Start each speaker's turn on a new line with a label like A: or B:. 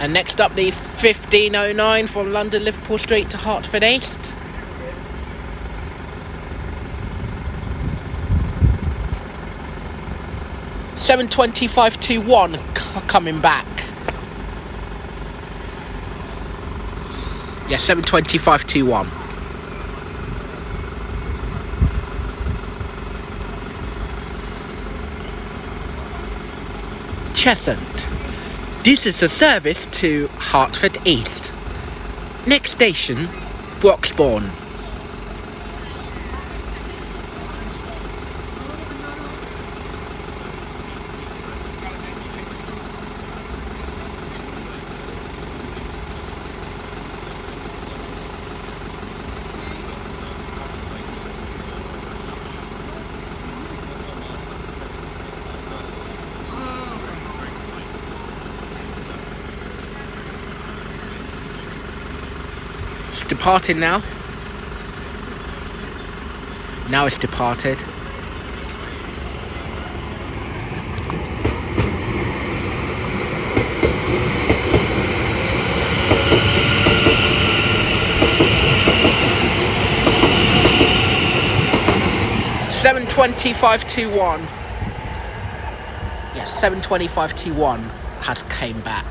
A: And next up, the 1509 from London Liverpool Street to Hertford East. Seven twenty-five to one coming back. Yeah, seven twenty-five to one. Cheshunt. This is a service to Hertford East. Next station, Broxbourne. It's departing now. Now it's departed. Seven twenty-five to one. Yes, seven twenty-five to one has came back.